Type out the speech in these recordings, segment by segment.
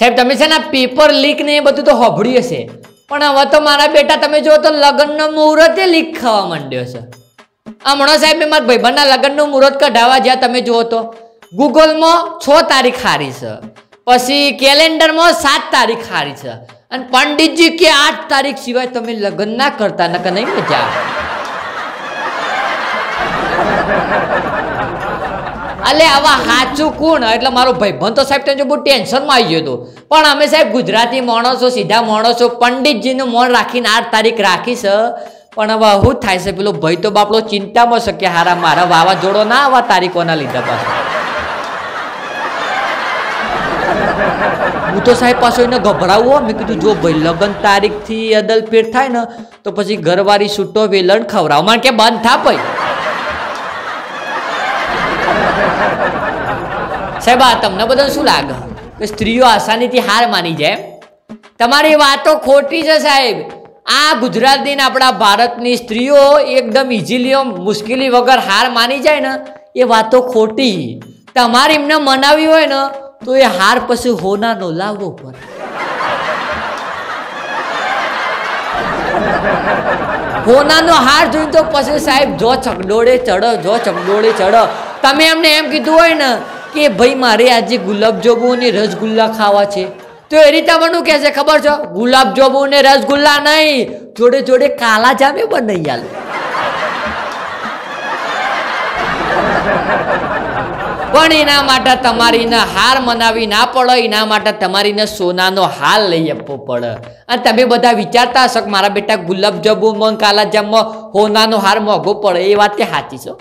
સાહેબ, તમે છે ને પેપર લીક ને એ બધું તો હોભળ્યું હશે. પણ હવે તો મારા બેટા, તમે જુઓ તો લગ્નનો મુહૂર્તે લીક ખાવા માંડ્યો છે. હમણાં સાહેબ, મેં મારા ભાઈબંધના લગ્નનું મુહૂર્ત કઢાવવા જ્યાં તમે જુઓ તો ગૂગલમાં છ તારીખ હારી છે. પછી કેલેન્ડરમાં સાત તારીખ હારી છે. અને પંડિતજી કે આઠ તારીખ સિવાય તમે લગ્ન ના કરતા, નકર નહીં મજા અલે આવા સાચું કોણ? એટલે મારો ભાઈબંધ તો સાહેબ તો બહુ ટેન્શનમાં આવી ગયો હતો. પણ અમે સાહેબ ગુજરાતી માણસો, સીધા માણસો, પંડિતજીનું મોણ રાખીને આઠ તારીખ રાખીશ પણ હવે શું થાય છે? પેલો ભાઈ તો બાપડો ચિંતામાં શકે હારા મારા વાવાઝોડો ના આવા તારીખોના લીધા પાછો. હું તો સાહેબ પાછો એને ગભરાવું. મેં કીધું, જો ભાઈ, લગ્ન તારીખથી અદલ પેટ થાય ને, તો પછી ઘરવાળી છૂટો વેલણ ખવડાવ. મને કે, બંધ થા સાહેબ તમને બધાને શું લાગે? કે સ્ત્રીઓ આસાનીથી હાર માની જાય તમારી વાતો ખોટી છે સાહેબ. આ ગુજરાતની આપણા ભારતની સ્ત્રીઓ એકદમ ઇઝીલી મુશ્કેલી વગર હાર માની જાય ને, એ વાતો ખોટી. તમારે એમને મનાવી હોય ને, તો એ હાર પછી હોનાનો લાવવો પડે હોનાનો હાર જોઈને તો પછી સાહેબ, જો ચકડોળે ચડો, જો ચકડોળે ચડો. તમે એમને એમ કીધું હોય ને કે ભાઈ મારે આજે ગુલાબજાંબુ અને રસગુલ્લા ખાવા છે. તો એ રીતે મને કહે છે ખબર છે? ગુલાબજાંબુ ને રસગુલ્લા નહીં, જોડે જોડે કાલા જામે બનાવી હાલ. પણ એના માટે તમારીને હાર મનાવી ના પડે, એના માટે તમારીને સોનાનો હાર લઈ આપવો પડે. અને તમે બધા વિચારતા હશો કે મારા બેટા ગુલાબજાંબુમાં કાલાજામમાં હોનાનો હાર મોંઘો પડે, એ વાત સાચી છો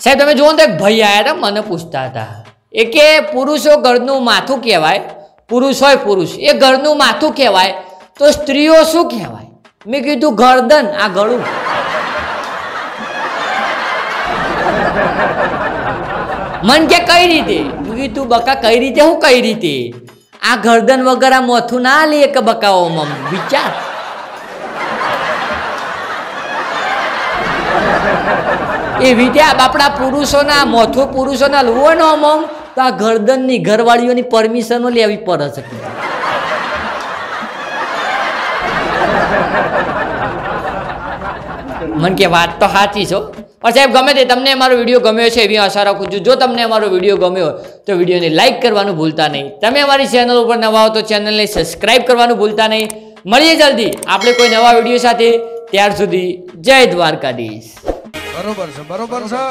સાહેબ, તમે જુઓ ને ભાઈ આવ્યા હતા, મને પૂછતા હતા. એ કે પુરુષો ઘરનું માથું કહેવાય, પુરુષ હોય પુરુષ. એ ઘરનું માથું કહેવાય, તો સ્ત્રીઓ શું કહેવાય? મેં કીધું, ગરદન, આ ગળું. મન કે, કઈ રીતે? કીધું, બકા, કઈ રીતે? હું કઈ રીતે? આ ગરદન વગર આ મોથું ના લે કે બકાઓમાં વિચાર. એવી રીતે આપણા પુરુષોના, મોથું પુરુષોના લુવો નો અમમ તો આ ગરદનની ઘરવાળીઓની પરમિશનો લેવી પડે છે. મન કે વાત તો સાચી છો પણ સાહેબ, ગમે તે તમને અમારો વીડિયો ગમ્યો છે, એવી આશા રાખું છું, જો તમને અમારો વીડિયો ગમ્યો તો વિડીયોને લાઈક કરવાનું ભૂલતા નહીં. તમે અમારી ચેનલ ઉપર નવા હો તો ચેનલને સબસ્ક્રાઈબ કરવાનું ભૂલતા નહીં. મળીએ જલ્દી, આપણે કોઈ નવા વીડિયો સાથે, ત્યાર સુધી જય દ્વારકાધીશ. બરોબર છે બરોબર છે